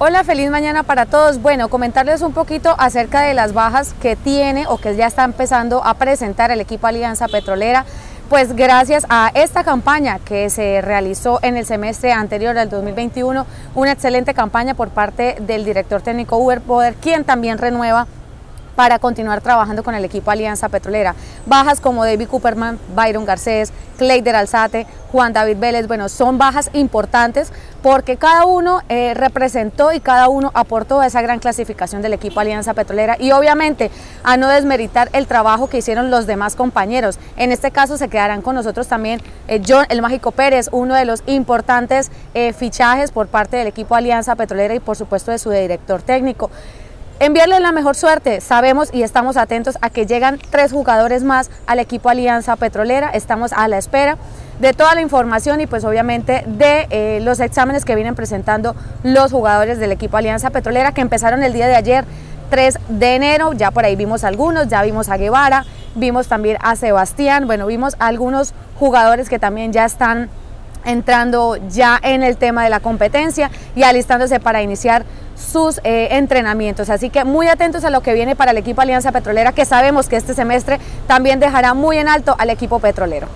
Hola, feliz mañana para todos. Bueno, comentarles un poquito acerca de las bajas que tiene o que ya está empezando a presentar el equipo Alianza Petrolera. Pues gracias a esta campaña que se realizó en el semestre anterior al 2021, una excelente campaña por parte del director técnico Uber Poder, quien también renueva para continuar trabajando con el equipo Alianza Petrolera. Bajas como David Cooperman, Byron Garcés, Cleider Alzate, Juan David Vélez, bueno, son bajas importantes porque cada uno eh, representó y cada uno aportó a esa gran clasificación del equipo Alianza Petrolera y obviamente a no desmeritar el trabajo que hicieron los demás compañeros. En este caso se quedarán con nosotros también eh, John El Mágico Pérez, uno de los importantes eh, fichajes por parte del equipo Alianza Petrolera y por supuesto de su director técnico enviarles la mejor suerte. Sabemos y estamos atentos a que llegan tres jugadores más al equipo Alianza Petrolera. Estamos a la espera de toda la información y pues obviamente de eh, los exámenes que vienen presentando los jugadores del equipo Alianza Petrolera que empezaron el día de ayer 3 de enero, ya por ahí vimos algunos, ya vimos a Guevara, vimos también a Sebastián, bueno, vimos algunos jugadores que también ya están entrando ya en el tema de la competencia y alistándose para iniciar sus eh, entrenamientos. Así que muy atentos a lo que viene para el equipo Alianza Petrolera, que sabemos que este semestre también dejará muy en alto al equipo petrolero.